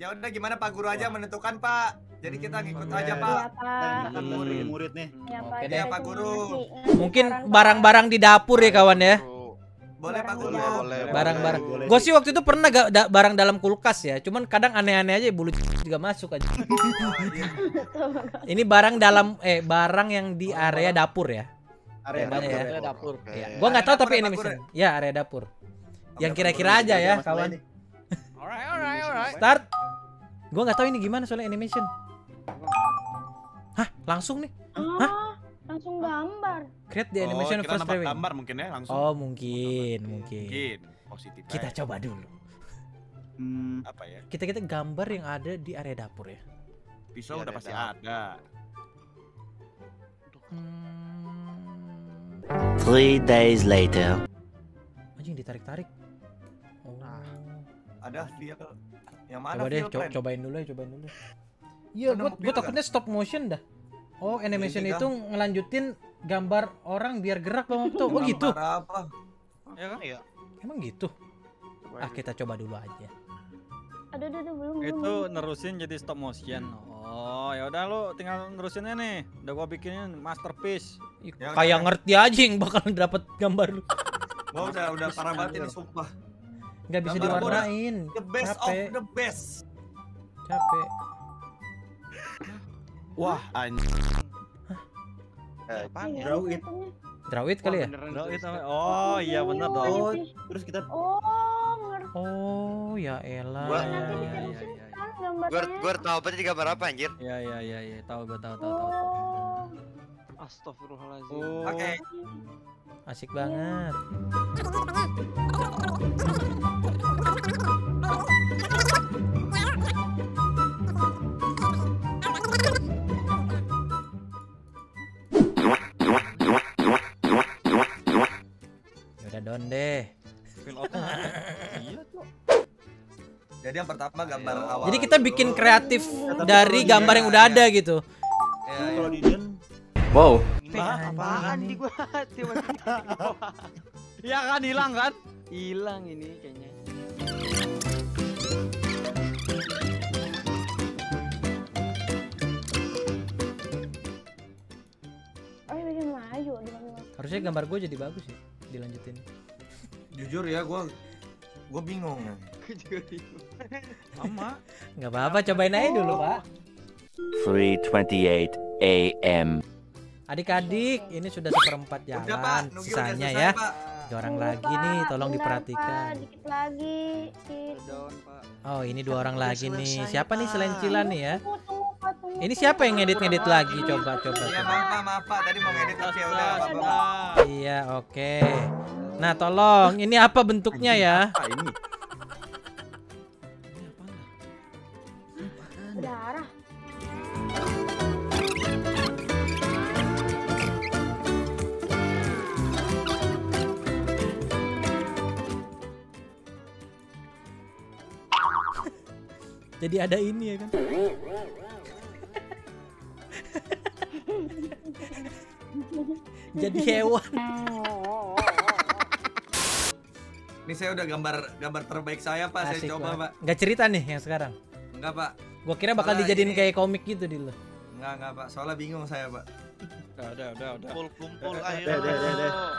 Ya udah gimana Pak Guru aja menentukan Pak. Jadi kita ngikut Hmm, aja iya. Pak. Iya, Pak. Murid-murid nih. Iya, Oke Pak. deh. Kita Pak Guru. ngasih Mungkin Pak. barang-barang di dapur ya kawan ya. Boleh Pak Guru. Barang-barang. Gue sih waktu itu pernah gak da- barang dalam kulkas ya. Cuman kadang aneh-aneh aja bulu juga masuk aja. Oh, iya. Ini barang dalam eh barang yang di area dapur ya. Area ya. dapur. dapur. Oke. Ya, gua nggak tahu Area tapi dapur, ini dapur misalnya. Ya, area dapur. Yang Dapur kira-kira aja ya, kawan. Alright, alright, alright. Start. Gua nggak tahu ini gimana soalnya animation. Hah, langsung nih. Ah, langsung gambar. Create the Oh, animation kita first drawing. gambar mungkin ya langsung. Oh, mungkin, mungkin. Mungkin positif. Kita aja. coba dulu. Hmm, apa ya? Kita kita gambar yang ada di area dapur ya. Pisau Iya, udah pasti dapur. ada. Hmm. Three days later. Anjing ditarik-tarik. Oh. Ada feel. Yang mana Coba deh, co- cobain dulu ya, cobain dulu. Iya, gua, mau gua feel takutnya stop motion dah. Oh, animation itu ngelanjutin gambar orang biar gerak Bang Okto. Oh gitu. Gambar apa? Ya kan? Iya. Emang gitu. Ah, kita coba dulu aja. Aduh, aduh, aduh, belum, Itu belum. nerusin jadi stop motion. Oh, ya udah lu tinggal nerusinnya nih. Udah gua bikinin masterpiece. Ya, Kayak udah. ngerti aja yang bakal dapat gambar lu. Gua udah udah parah banget ini sumpah. Nggak bisa Gambar gua diwarnain. The best Capek. of the best. Capek. Wah, anjing. Eh, Ini Draw it. Draw it kali ya? Bro, itu Oh, iya bener dong. Oh, terus kita Oh, ngerti Oh, ya elah. Gua- Ya, nanti ya, iya, ya. iya, gambarnya. gue tahu tadi gambar apa anjir? Iya, iya, iya, iya. Tahu gua tahu, tahu, tahu. Oh, Astagfirullahalazim. Oh. Oke. Asik banget. Udah don deh. Iya. Jadi yang pertama gambar awal. Jadi kita bikin kreatif tapi dari gambar yang udah ada gitu. Ya, ya. kalau Wow. apaan di gua tiba-tiba Iya kan hilang kan? Hilang ini kayaknya. oh bikin maju? Harusnya gambar gue jadi bagus ya. Dilanjutin. Jujur ya gua gua bingung. Sama. Nggak apa-apa, cobain aja dulu, Pak. 3:28 a.m. Adik-adik, ini sudah seperempat Udah Pak, jalan. Udah Sisanya selesai, ya. Pak. Dua orang Tunggu, lagi Pak. nih, tolong Bentar, diperhatikan. Pak. Dikit lagi. Dikit. Oh, ini dua orang lagi nih. selesai, Siapa nih selain Cila nih ya? Tunggu, tunggu, Pak, tunggu, Ini siapa yang ngedit-ngedit lagi? Coba, coba, Iya maaf Pak, maaf Pak. Tadi mau ngedit tapi ya udah. Iya, oke. Nah, tolong. Ini apa bentuknya ya? Apa ini? Jadi ada ini ya kan? Jadi hewan. Ini saya udah gambar gambar terbaik saya Pak. Asik saya coba. Pak. Nggak cerita nih yang sekarang. Enggak Pak. Gua kira bakal Soalnya dijadiin ini- kayak komik gitu di lo. Enggak enggak Pak. Soalnya bingung saya Pak. Udah, udah, udah, udah. Kumpul kumpul ayo.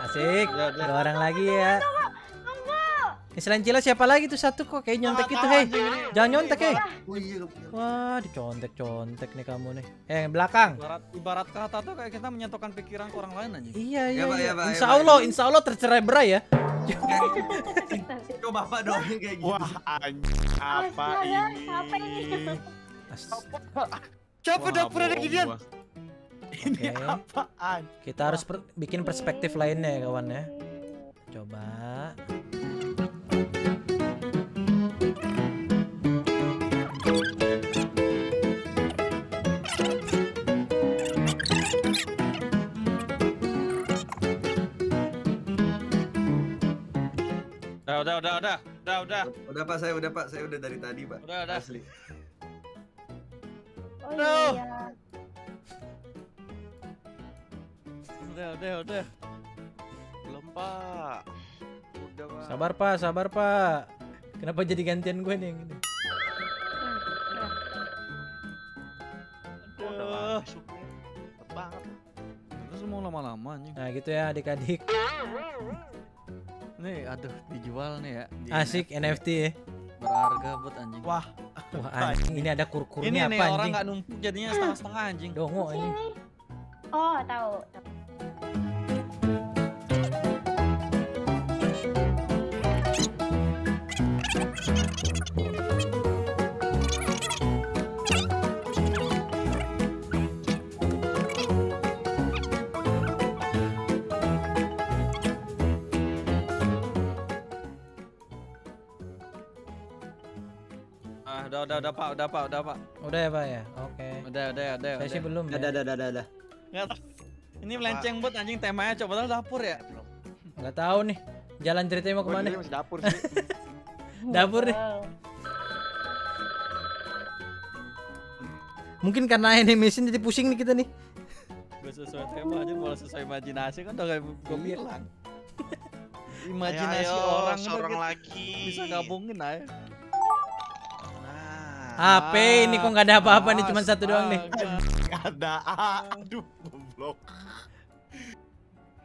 Asik. Udah, orang lagi ya. Ini selain Cila siapa lagi tuh satu kok kayak nyontek gitu hei. Jangan nyontek hei. Oh iya. Wah, dicontek-contek nih kamu nih. Eh, belakang. Ibarat, ibarat kata tuh kayak kita menyatukan pikiran ke orang lain aja. Iya, iya, Ya, Pak, iya. ya, Pak, ya, Insya. Allah, insya Allah tercerai berai ya. Coba Pak dong kayak gitu. Wah, anjing. Apa ini? apa ini? Coba ginian. gua. Oke. Apaan? Kita harus per- bikin perspektif lainnya ya kawan ya. Coba. Udah, udah, udah, udah, udah, udah. Udah pak, saya udah pak, saya udah dari tadi pak. Udah, udah. Asli. Oh no. iya. Udah, udah, udah. Belum pak. Udah pak. Sabar pak, sabar pak. Kenapa jadi gantian gue nih yang ini? Udah, banget. Udah. Udah. Udah. Udah. Udah. Nah, gitu ya adik-adik. Nih, aduh, dijual nih ya. di Asik NFT ya. Berharga buat anjing. Wah, Wah anjing ini ada ini kur-kurnya nih apa orang anjing? nggak numpuk jadinya setengah-setengah anjing. Dongo anjing. Sini. Oh, tahu. Udah, udah, udah, Pak, udah, Pak, udah, Pak. Udah ya pak ya. Oke. Udah, udah, udah. Saya sih udah. belum Ada ya. ada ada ada ada. Nggak tahu. Ini melenceng buat anjing temanya coba tahu dapur ya. Nggak tahu nih. Jalan ceritanya mau ke mana? masih dapur sih. Dapur nih. Mungkin karena ini mesin jadi pusing nih kita nih. Gak sesuai tema aja malah sesuai imajinasi kan udah kayak gue bilang. Imajinasi Ayo, ayo, orang seorang udah lagi. bisa gabungin aja. HP ini kok nggak ada apa-apa nih cuma satu doang nih. nggak ada. Aduh, goblok.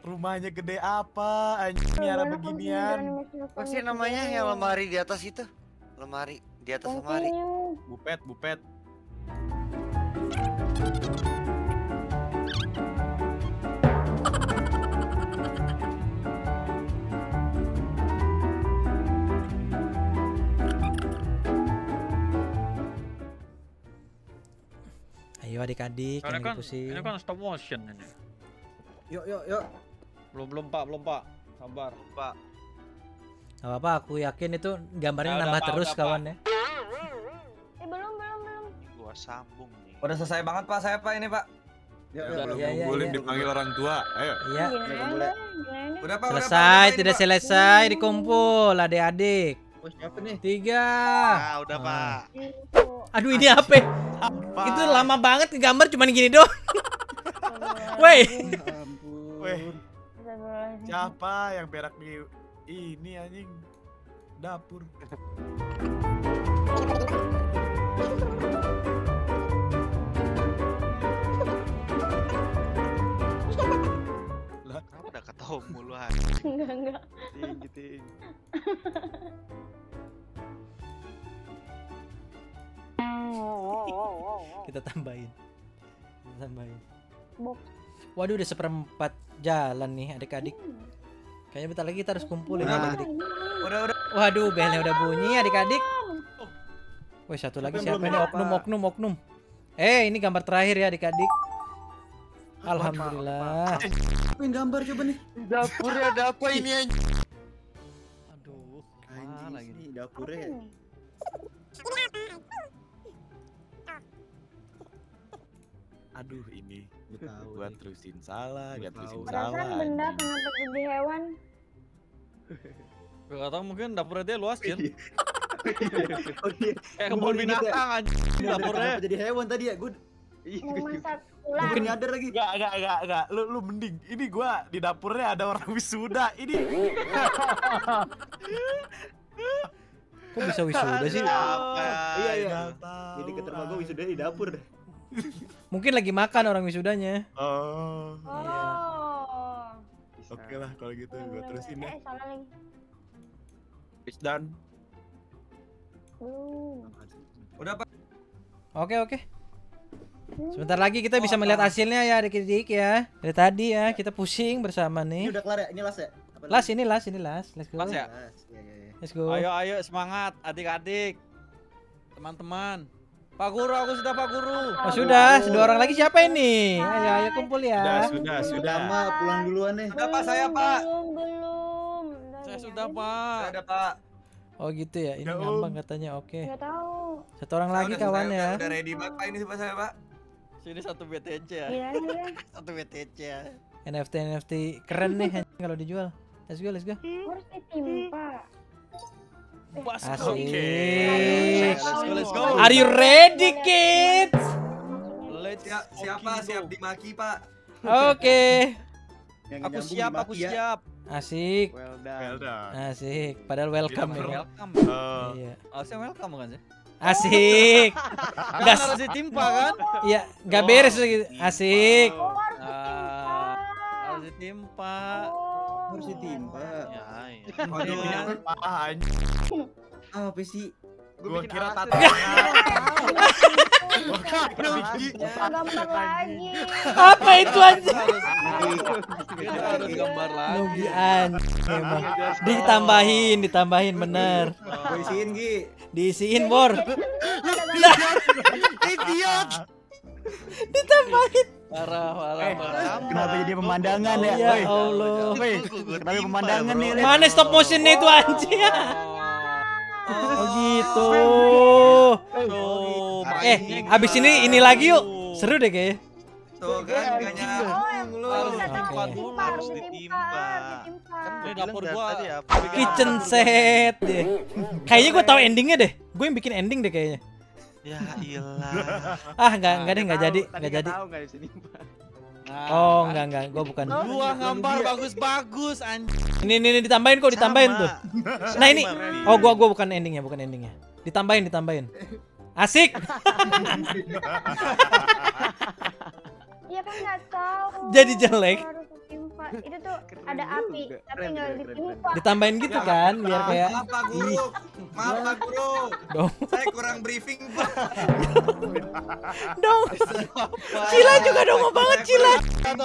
Rumahnya gede apa? Anjing miara Gimana beginian. fungsi Apa sih namanya yang lemari di atas itu? Lemari di atas lemari. Bupet, bupet. Ayo adik-adik yang kan pusing. ini kan stop motion ini. Yuk yuk yuk. Belum belum Pak, belum Pak. Sabar. Pak. Gak apa-apa, aku yakin itu gambarnya Ya nambah terus udah, kawan ya. Eh, belum, belum, belum. Gua sambung nih. Udah selesai banget pak saya pak ini pak. Udah, yuk. iya, iya, Boleh iya. dipanggil orang tua. Ayo. Iya. Udah pak. Selesai, Udah, tidak selesai dikumpul adik-adik. Oh, siapa nih? Tiga. Nah, udah Ah. Pak. Aduh ini apa? Apa? Itu lama banget gambar cuman gini doang. Weh. Astagfirullahaladzim. Siapa yang berak di ini anjing? Dapur. Kenapa udah ketawa mulu ah? Enggak, enggak. Tinggi tinggi. Kita tambahin. Kita tambahin. Box. Waduh udah seperempat jalan nih adik-adik. Kayaknya bentar lagi kita harus kumpul ini Udah, adik-adik. Udah udah. Waduh belnya udah bunyi adik-adik. Wih satu lagi Siapa ini apa? oknum oknum oknum. Eh ini gambar terakhir ya adik-adik. Alhamdulillah. Apin gambar coba nih. Dapurnya ada apa ini anjing? Aduh, Anjing mana lagi? sih dapurnya. Aduh ini. Gua tahu. Gua nih. terusin salah, Gua gak terusin tahu. salah. Perasaan benda anjing. kenapa jadi hewan? Gue gak tau mungkin dapurnya dia luas Jin. Oh iya. Kayak Gua kebun binatang anjing Ini ada dapurnya. jadi hewan tadi ya? Gue Mau masak gue ular. baru nyadar lagi. Enggak, enggak, enggak, enggak. Lu lu mending. Ini gua di dapurnya ada orang wisuda. Ini Kok bisa wisuda sih? Iya iya. Jadi ke rumah gue wisuda di dapur. Mungkin lagi makan orang wisudanya. Oh. Oh. Oke lah kalau gitu gua terusin deh. Eh, salah lagi. It's done. Belum. Udah pak. Oke oke. Sebentar lagi kita bisa melihat hasilnya ya adik-adik ya. Dari tadi ya kita pusing bersama Ini nih. udah kelar ya? Ini las ya? Apa Las ini las ini las. Let's go. Las ya? Las. Iya iya iya. Let's go. Ayo ayo semangat adik-adik. Teman-teman. Pak Guru, aku sudah Pak Guru. Oh sudah, dua orang lagi siapa ini? Ayo ayo kumpul Sudah, ya. sudah, sudah. Lama pulang duluan nih. Udah pak saya pak. Belum, belum. Saya sudah Pak. Udah pak. Oh gitu ya. Ini Om. ngambang katanya. Oke. Enggak tahu. Satu orang lagi kawan ya. Udah ready banget pak ini pak saya pak. Sini satu BTC ya. Gila dia. Satu BTC ya. NFT NFT keren nih kalau dijual. Let's go, let's go. Harus ditimpa. Asik. Let's go, let's go. Are you ready, kids? Let's Siap, siapa siap dimaki pak. Oke. Yang Aku siap, aku ya. siap. Asik. Well Well done. done. Asik. Padahal welcome ya. Welcome. Eh, Iya. Harusnya welcome bukan sih? Asik. Kan Gas. harus ditimpa kan? Iya, nggak beres lagi. Asik. Oh, harus ditimpa. harus ditimpa. Oh. Harus ditimpa. Ya, ya. Oh, dia punya ah, anjing. Apa sih? Gua kira tata. Gambar lagi. Apa itu anjing? Kita harus gambar lagi. Emang. Ditambahin, ditambahin bener. Gua isiin Gi. Diisiin bor. Idiot. Parah, parah, parah. Jadi pemandangan ya? Ya. Allah. Woi, kenapa pemandangan nih? Mana stop motionnya itu anjing? Oh gitu. Tuh, Eh, abis ini ini lagi yuk. Seru deh kayaknya. Tuh kan. Harus ditimpa dulu, harus harus ditimpa. ditimpa. Kan gue bilang dapur gua bikin Kitchen set deh. Kayaknya gue tahu endingnya deh. Gue yang bikin ending deh kayaknya. Ya ilah. Ah nggak nggak deh nggak jadi nggak jadi. Tahu. Nah, Oh kan. nggak nggak gue bukan. Gua gambar bagus-bagus anjing. Ini ini, ini ditambahin kok ditambahin Sama. tuh. Nah ini. Oh gua gua bukan endingnya bukan endingnya. Ditambahin ditambahin. Asik. Iya kan nggak tahu. Jadi jelek. Itu tuh Keren ada juga. api, tapi Keren, nggak keren, keren, ditimpa. Ditambahin gitu kan biar kayak Maaf Pak Guru. Maaf Pak Guru. dong Saya kurang briefing Pak. dong. Cila juga dong banget Cila. Jadi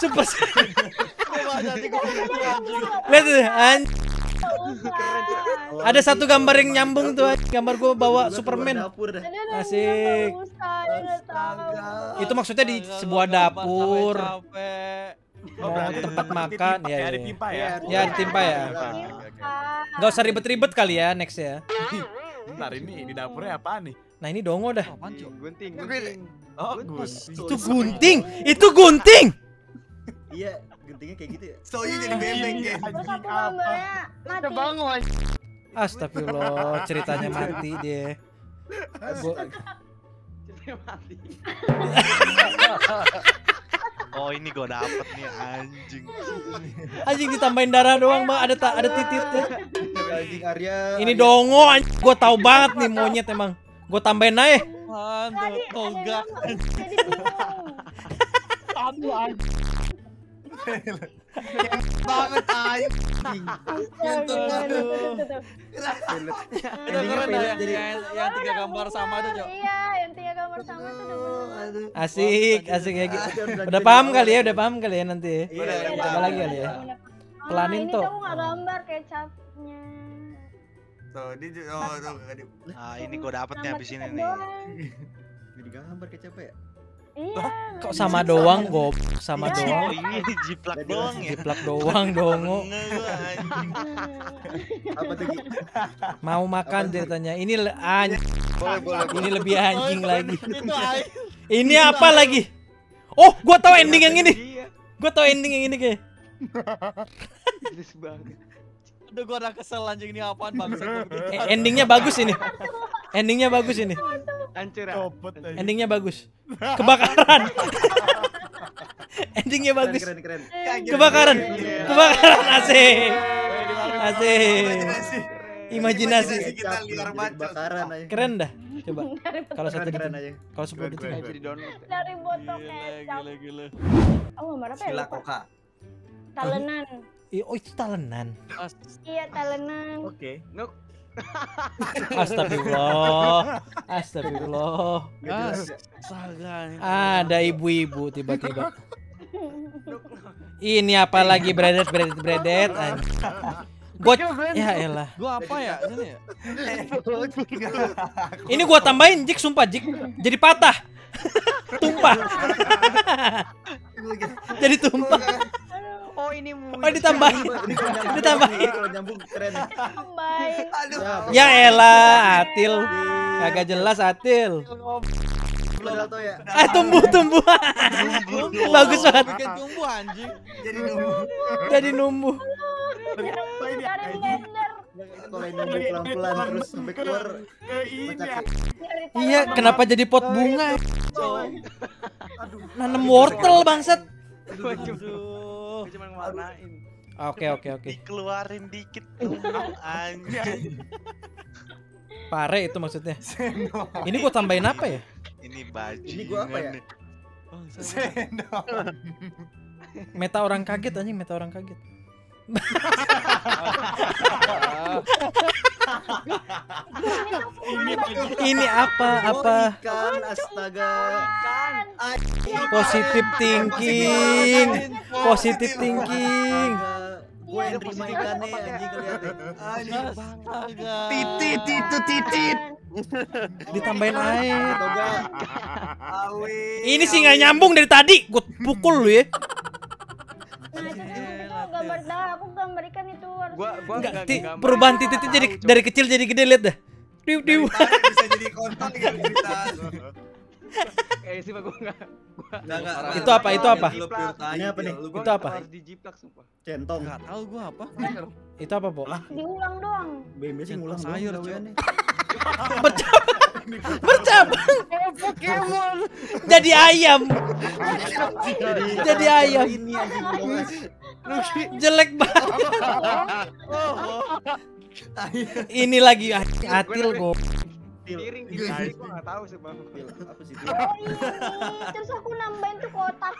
Super. Lihat tuh. Ada satu gambar yang nyambung tuh gambar gua bawa Superman. Asik. Tahu. Itu maksudnya di Astaga, sebuah dapur. Oh, Mau berarti tempat makan ya. ya, ya. ditimpa ya. Iya, Ya ditimpa ya. Ditimpa. Gak usah ribet-ribet kali ya next ya. Bentar ini di dapurnya apaan nih? Nah ini dongo dah. Apaan, Cok? Gunting, Gunting. Oh, Gunting. Itu gunting. Itu gunting. Iya, guntingnya kayak gitu ya. Soalnya jadi bebek ya. Terus aku gambarnya mati. Astagfirullah ceritanya mati dia. Mati. Oh ini gue dapet nih anjing. anjing ditambahin darah doang bang ada ta- ada titiknya. Anjing Arya. Ini dongo anjing. Gue tahu banget nih monyet emang. Gue tambahin aja. Mantap, Tadi ada toga. yang jadi bingung. Banget ayo. Nyentuh Astaga, banget. jadi- yang, yang tiga gambar sama tuh, Cok. Iya, yang tiga gambar sama tuh udah. Asik, asik ya. Udah paham kali ya, udah paham kali ya nanti. Iya, Iya, udah, lagi kali ya. Ah, Pelanin ini tuh. tuh aku nggak gambar kecapnya. Tuh, di oh tuh Nah ini gue dapet nih Gambar abis ini nih. Jadi gambar kecap ya. Iya. Kok sama doang, gob sama Iya. doang. Oh ini jiplak Jadi doang ya. Jiplak doang, dongo. Apa tuh? Mau makan ceritanya. Ini anjing. Boleh boleh. Ini lebih anjing lagi. Ini apa lagi? Oh, gua tahu ending yang ini. Iya. Gua tahu ending yang ini kayak. Jelas banget. Aduh, gua udah kesel anjing ini apaan bangsa. Eh, endingnya bagus ini. Endingnya bagus ini. Hancur ya. Copot aja. Endingnya bagus. Kebakaran. endingnya Keren bagus. keren keren. Kebakaran. Iya. Kebakaran asik. Asik. Imajinasi. Imajinasi. kita liar. Kebakaran aja. Keren dah. Coba. Kalau satu Keren keren detik. aja. Kalau 10 detik. Keren, Jadi download. Dari botol Gila, kecap. gila, gila. Oh, gambar apa ya? Sila koka. Talenan. Oh, itu talenan. Iya, talenan. Oke. Astagfirullah. Astagfirullah. Ada ibu-ibu tiba-tiba. Ini apa lagi bredet bredet bredet. Gua ya elah. Gua apa ya? Sini ya? Ini gua tambahin jik sumpah jik. Jadi patah. tumpah. Jadi tumpah. Oh ini. Oh ditambahin. Nyambung- Ditambahin. ini Kalau nyambung keren. Baik. Aduh. Ya elah, Atil. Kagak jelas Atil. Ya. Ah tumbuh tumbuh. Bagus banget. Bikin tumbuh anjing. Jadi nunggu. Jadi numbuh. Kalau pelan-pelan terus sampai keluar ya. ya. Iya, kenapa jadi pot bunga? Nanam wortel bangsat. Aduh. Cuma ngewarnain. Oke oke oke. Dikeluarin dikit dong anjing. Pare itu maksudnya. Ini gua tambahin apa ya? Ini baju. Ini gua apa ya? Sendok. Meta orang kaget anjing, meta orang kaget. Ini Ini apa? Apa? Oh, ikan, astaga. Positif thinking. Positif thinking. Gue yang terima ikannya anjing kelihatan. Titit itu titit. Ditambahin air. Ini sih nggak nyambung dari tadi. Gue pukul lu ya. Gambar dah, aku gambar ikan itu harus. Gua gua Enggak, nggak ti- perubahan titiknya jadi Tahu, dari kecil jadi gede lihat dah. Diu diu. Bisa jadi kontak gitu cerita. coba. Eh sih gua enggak. Nggak, nggak. Itu apa, itu apa? Ini apa nih? Itu apa? Harus dijiplak sumpah. Centong. Enggak tahu gua apa. Itu apa, Bo? diulang doang. BM sih ngulang sayur, Cok. gaweannya. Bercabang. Jadi ayam. Jadi ayam. Ini anjing Jelek banget. Ini lagi atil atil gua. Piring di kali gua enggak tahu sih, Bang. Apa sih itu? Oh ini, terus aku nambahin tuh kotak.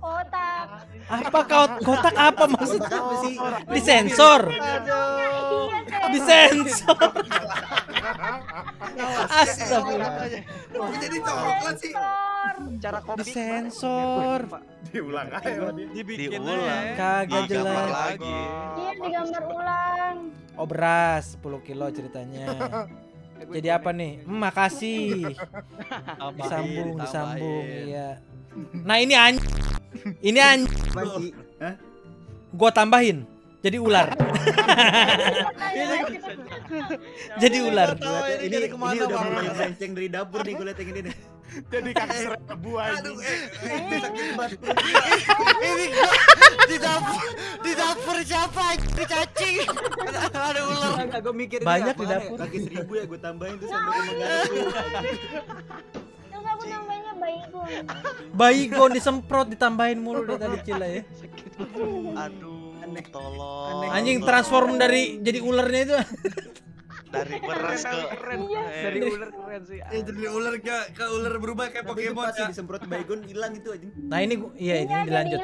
Kotak. Apa kau kotak apa maksud? Kotak apa sih? Disensor. Iya, Sen. Disensor. Astagfirullah. Kok jadi coklat sih? Sensor. Cara kopi. Disensor. diulang aja dia. Dibikin Diulang. Kagak jelas. lagi. Iya digambar ulang. Oh beras 10 kilo ceritanya. Jadi apa nih? Hmm, makasih. Disambung, disambung. Iya. Nah ini anj Ini anj? Gua tambahin. Jadi ular. Jadi ular. Tahu ini Ini jadi ini ke mana, udah Bang? mulai melenceng dari dapur nih gue liat yang ini nih. Jadi kaki seribu Aduh, anjing. eh, eh, sakit banget. Ini di dapur di dapur siapa anjing cacing. Ada ular. Enggak gue mikir Banyak di dapur. Kaki seribu ya gue tambahin tuh sampai ke menggaruk. Terus aku baygon. Baygon disemprot ditambahin mulu dari tadi cila ya. Aduh, tolong. Anjing transform dari jadi ularnya itu. dari beras ke keren. Iya. Dari ular keren sih. Eh, jadi ular ke ke ular berubah kayak Tapi itu Pokemon ya. disemprot baygon hilang itu anjing. Nah ini gua, iya ini Iya, dilanjut.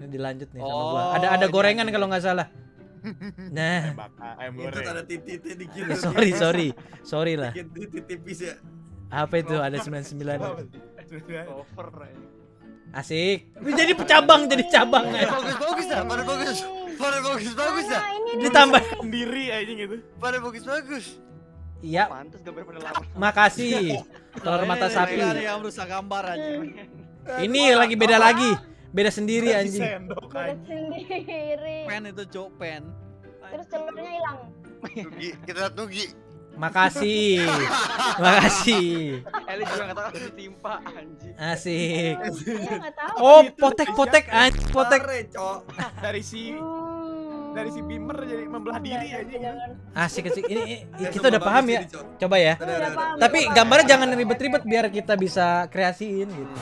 Ini dilanjut nih sama Oh, gua. Ada ada ini gorengan kalau nggak salah. Nah, Itu ada titiknya dikit. eh, sorry sorry sorry lah. Dikit titik tipis ya. Apa itu ada 99 Over. Asik. Jadi cabang jadi cabang. Bagus bagus dah. Pada bagus. Pada bagus bagus dah. Ditambah. Sendiri anjing itu. Pada bagus bagus. Iya, Pantes gambar pada lama. makasih. Telur mata Ini sapi. Yang rusak gambar anjing. Ini lagi beda lagi. Beda sendiri anjing. Anjing. sendiri. Pen itu cok pen. Terus telurnya hilang. Nugi, kita lihat Nugi. Makasih. Makasih. Eli juga enggak tahu ditimpa anjing. Asik. Iya. Oh, potek-potek anjing, potek. Dari si Hmm. dari si Bimer jadi membelah diri anjing. Asik asik. Ini, ini Eh, kita udah paham ya. Coba ya. Udah. Tapi gambarnya jangan ribet-ribet biar kita bisa kreasiin gitu.